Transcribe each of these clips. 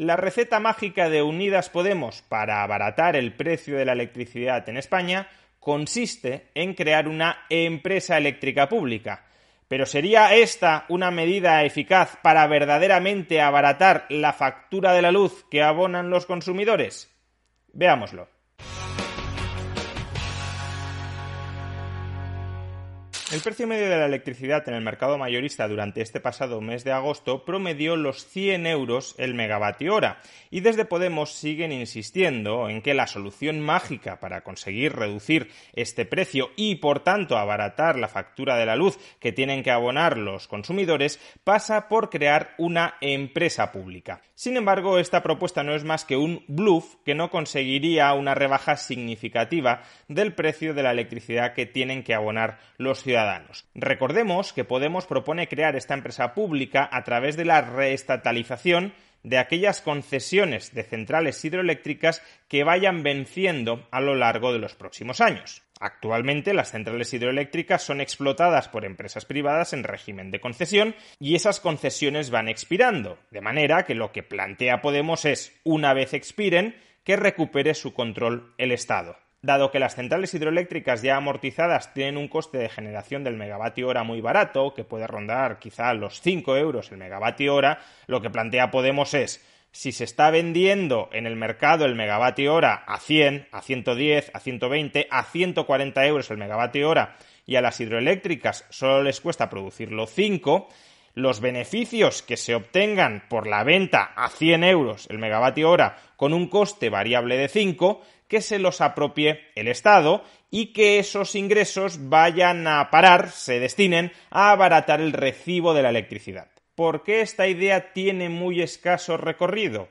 La receta mágica de Unidas Podemos para abaratar el precio de la electricidad en España consiste en crear una empresa eléctrica pública. Pero ¿sería esta una medida eficaz para verdaderamente abaratar la factura de la luz que abonan los consumidores? Veámoslo. El precio medio de la electricidad en el mercado mayorista durante este pasado mes de agosto promedió los 100 euros el megavatio hora y desde Podemos siguen insistiendo en que la solución mágica para conseguir reducir este precio y por tanto abaratar la factura de la luz que tienen que abonar los consumidores pasa por crear una empresa pública. Sin embargo, esta propuesta no es más que un bluff que no conseguiría una rebaja significativa del precio de la electricidad que tienen que abonar los ciudadanos Recordemos que Podemos propone crear esta empresa pública a través de la reestatalización de aquellas concesiones de centrales hidroeléctricas que vayan venciendo a lo largo de los próximos años. Actualmente las centrales hidroeléctricas son explotadas por empresas privadas en régimen de concesión y esas concesiones van expirando, de manera que lo que plantea Podemos es, una vez expiren, que recupere su control el Estado. Dado que las centrales hidroeléctricas ya amortizadas tienen un coste de generación del megavatio hora muy barato, que puede rondar quizá los 5 euros el megavatio hora, lo que plantea Podemos es si se está vendiendo en el mercado el megavatio hora a 100, a 110, a 120, a 140 euros el megavatio hora y a las hidroeléctricas solo les cuesta producirlo 5, los beneficios que se obtengan por la venta a 100 euros el megavatio hora con un coste variable de 5 que se los apropie el Estado y que esos ingresos vayan a parar, se destinen a abaratar el recibo de la electricidad. ¿Por qué esta idea tiene muy escaso recorrido?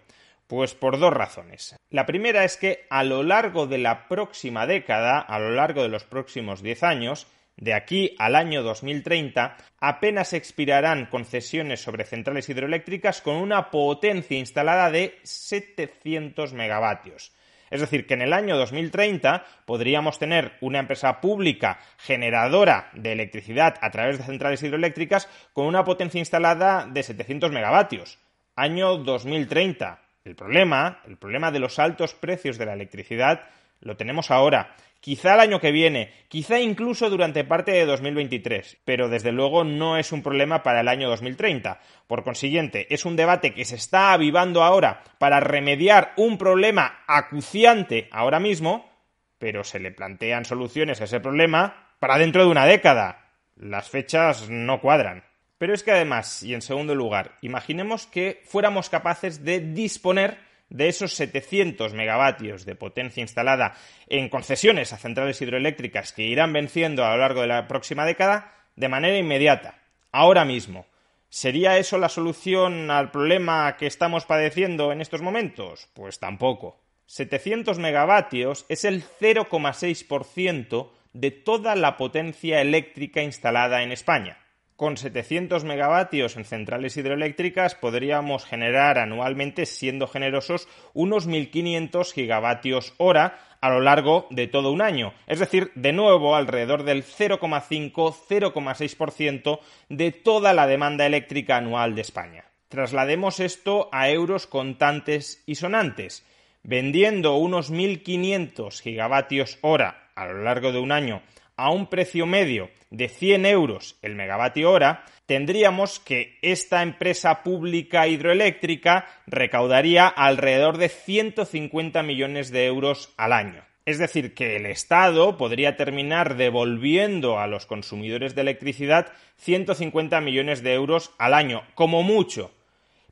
Pues por dos razones. La primera es que a lo largo de la próxima década, a lo largo de los próximos 10 años, de aquí al año 2030, apenas expirarán concesiones sobre centrales hidroeléctricas con una potencia instalada de 700 megavatios. Es decir, que en el año 2030 podríamos tener una empresa pública generadora de electricidad a través de centrales hidroeléctricas con una potencia instalada de 700 megavatios. Año 2030. El problema, el problema de los altos precios de la electricidad lo tenemos ahora quizá el año que viene, quizá incluso durante parte de 2023, pero desde luego no es un problema para el año 2030. Por consiguiente, es un debate que se está avivando ahora para remediar un problema acuciante ahora mismo, pero se le plantean soluciones a ese problema para dentro de una década. Las fechas no cuadran. Pero es que además, y en segundo lugar, imaginemos que fuéramos capaces de disponer de esos 700 megavatios de potencia instalada en concesiones a centrales hidroeléctricas que irán venciendo a lo largo de la próxima década de manera inmediata, ahora mismo. ¿Sería eso la solución al problema que estamos padeciendo en estos momentos? Pues tampoco. 700 megavatios es el 0,6% de toda la potencia eléctrica instalada en España con 700 megavatios en centrales hidroeléctricas podríamos generar anualmente, siendo generosos, unos 1.500 gigavatios hora a lo largo de todo un año. Es decir, de nuevo, alrededor del 0,5-0,6% de toda la demanda eléctrica anual de España. Traslademos esto a euros contantes y sonantes. Vendiendo unos 1.500 gigavatios hora a lo largo de un año a un precio medio de 100 euros el megavatio hora, tendríamos que esta empresa pública hidroeléctrica recaudaría alrededor de 150 millones de euros al año. Es decir, que el Estado podría terminar devolviendo a los consumidores de electricidad 150 millones de euros al año, como mucho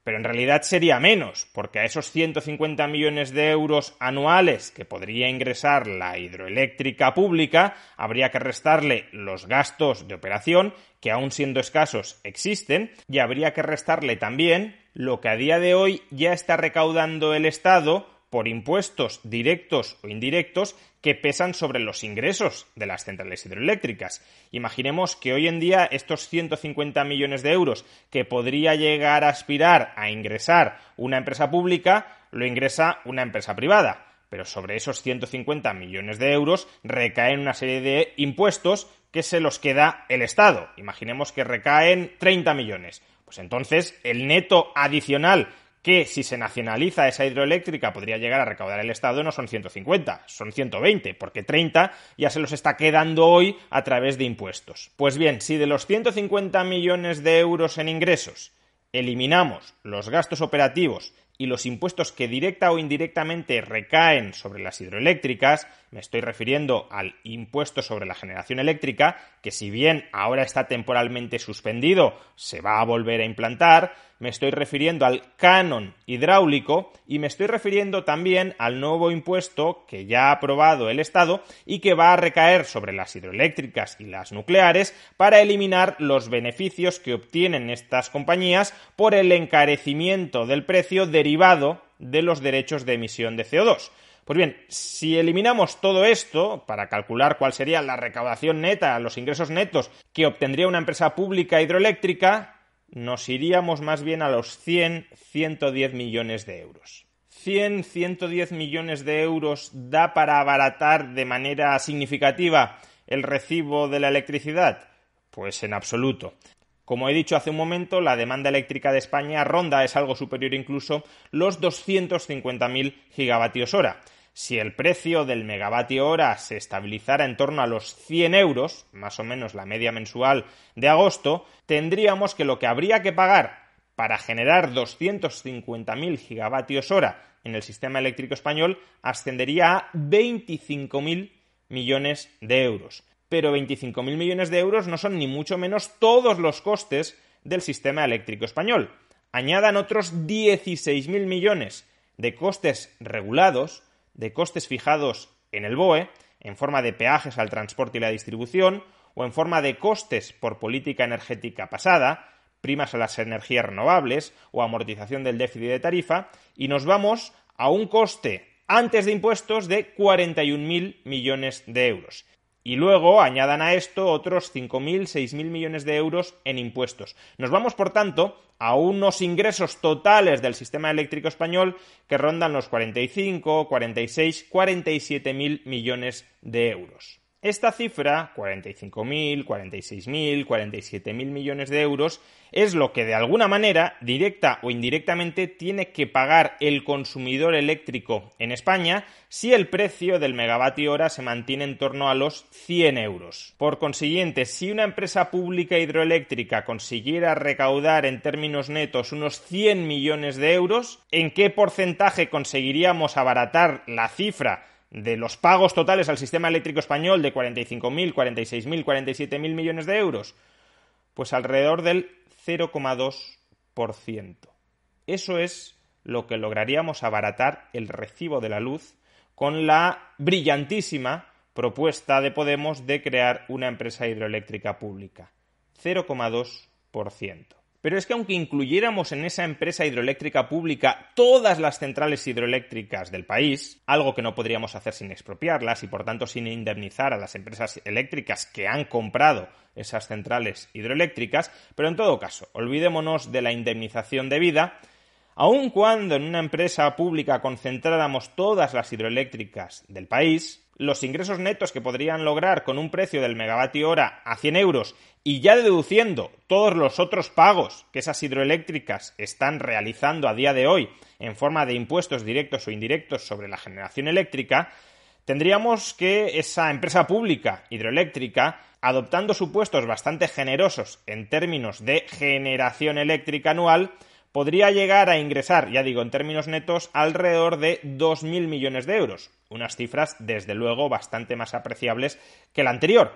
pero en realidad sería menos, porque a esos 150 millones de euros anuales que podría ingresar la hidroeléctrica pública, habría que restarle los gastos de operación, que aún siendo escasos existen, y habría que restarle también lo que a día de hoy ya está recaudando el Estado por impuestos directos o indirectos que pesan sobre los ingresos de las centrales hidroeléctricas. Imaginemos que hoy en día estos 150 millones de euros que podría llegar a aspirar a ingresar una empresa pública, lo ingresa una empresa privada. Pero sobre esos 150 millones de euros recaen una serie de impuestos que se los queda el Estado. Imaginemos que recaen 30 millones. Pues entonces el neto adicional que si se nacionaliza esa hidroeléctrica podría llegar a recaudar el Estado no son 150, son 120, porque 30 ya se los está quedando hoy a través de impuestos. Pues bien, si de los 150 millones de euros en ingresos eliminamos los gastos operativos y los impuestos que directa o indirectamente recaen sobre las hidroeléctricas, me estoy refiriendo al impuesto sobre la generación eléctrica, que si bien ahora está temporalmente suspendido, se va a volver a implantar, me estoy refiriendo al canon hidráulico y me estoy refiriendo también al nuevo impuesto que ya ha aprobado el Estado y que va a recaer sobre las hidroeléctricas y las nucleares para eliminar los beneficios que obtienen estas compañías por el encarecimiento del precio derivado de los derechos de emisión de CO2. Pues bien, si eliminamos todo esto para calcular cuál sería la recaudación neta, los ingresos netos que obtendría una empresa pública hidroeléctrica, nos iríamos más bien a los 100, 110 millones de euros. 100, 110 millones de euros da para abaratar de manera significativa el recibo de la electricidad? Pues en absoluto. Como he dicho hace un momento, la demanda eléctrica de España ronda, es algo superior incluso, los 250.000 gigavatios hora. Si el precio del megavatio hora se estabilizara en torno a los 100 euros, más o menos la media mensual de agosto, tendríamos que lo que habría que pagar para generar 250.000 gigavatios hora en el sistema eléctrico español ascendería a 25.000 millones de euros. Pero 25.000 millones de euros no son ni mucho menos todos los costes del sistema eléctrico español. Añadan otros 16.000 millones de costes regulados de costes fijados en el BOE, en forma de peajes al transporte y la distribución, o en forma de costes por política energética pasada, primas a las energías renovables o amortización del déficit de tarifa, y nos vamos a un coste antes de impuestos de 41.000 millones de euros. Y luego añadan a esto otros 5.000, 6.000 millones de euros en impuestos. Nos vamos, por tanto, a unos ingresos totales del sistema eléctrico español que rondan los 45, 46, 47.000 millones de euros. Esta cifra, 45.000, 46.000, 47.000 millones de euros, es lo que de alguna manera, directa o indirectamente, tiene que pagar el consumidor eléctrico en España si el precio del megavatio hora se mantiene en torno a los 100 euros. Por consiguiente, si una empresa pública hidroeléctrica consiguiera recaudar en términos netos unos 100 millones de euros, ¿en qué porcentaje conseguiríamos abaratar la cifra de los pagos totales al sistema eléctrico español de 45.000, 46.000, 47.000 millones de euros? Pues alrededor del 0,2%. Eso es lo que lograríamos abaratar el recibo de la luz con la brillantísima propuesta de Podemos de crear una empresa hidroeléctrica pública. 0,2%. Pero es que aunque incluyéramos en esa empresa hidroeléctrica pública todas las centrales hidroeléctricas del país, algo que no podríamos hacer sin expropiarlas y por tanto sin indemnizar a las empresas eléctricas que han comprado esas centrales hidroeléctricas, pero en todo caso, olvidémonos de la indemnización debida, aun cuando en una empresa pública concentráramos todas las hidroeléctricas del país, los ingresos netos que podrían lograr con un precio del megavatio hora a 100 euros y ya deduciendo todos los otros pagos que esas hidroeléctricas están realizando a día de hoy en forma de impuestos directos o indirectos sobre la generación eléctrica, tendríamos que esa empresa pública hidroeléctrica, adoptando supuestos bastante generosos en términos de generación eléctrica anual, podría llegar a ingresar, ya digo, en términos netos, alrededor de 2.000 millones de euros. Unas cifras, desde luego, bastante más apreciables que la anterior.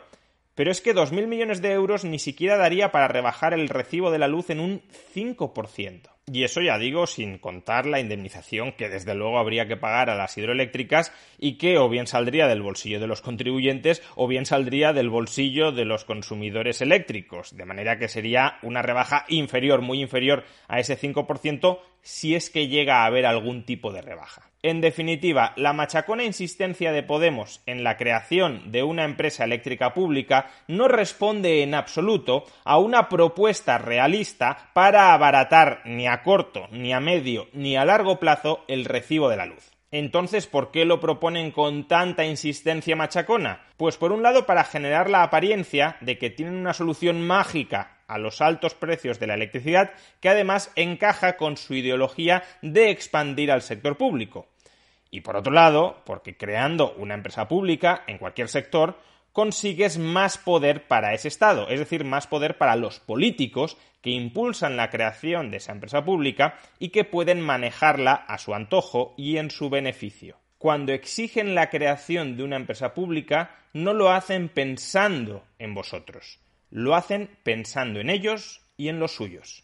Pero es que 2.000 millones de euros ni siquiera daría para rebajar el recibo de la luz en un 5%. Y eso ya digo sin contar la indemnización que desde luego habría que pagar a las hidroeléctricas y que o bien saldría del bolsillo de los contribuyentes o bien saldría del bolsillo de los consumidores eléctricos. De manera que sería una rebaja inferior, muy inferior a ese 5% si es que llega a haber algún tipo de rebaja. En definitiva, la machacona insistencia de Podemos en la creación de una empresa eléctrica pública no responde en absoluto a una propuesta realista para abaratar ni a corto, ni a medio, ni a largo plazo el recibo de la luz. Entonces, ¿por qué lo proponen con tanta insistencia machacona? Pues por un lado para generar la apariencia de que tienen una solución mágica a los altos precios de la electricidad, que además encaja con su ideología de expandir al sector público. Y por otro lado, porque creando una empresa pública en cualquier sector, consigues más poder para ese Estado, es decir, más poder para los políticos que impulsan la creación de esa empresa pública y que pueden manejarla a su antojo y en su beneficio. Cuando exigen la creación de una empresa pública, no lo hacen pensando en vosotros, lo hacen pensando en ellos y en los suyos.